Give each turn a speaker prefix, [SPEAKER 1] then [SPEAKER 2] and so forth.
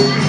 [SPEAKER 1] Amen.